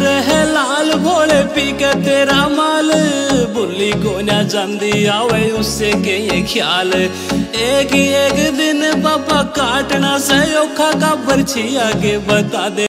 रहे लाल भोले पी के तेरा माल। बुल्ली को ना आवे उससे के ये ख्याल। एक एक दिन बाबा काटना से औखा का बर्छी आगे बता दे।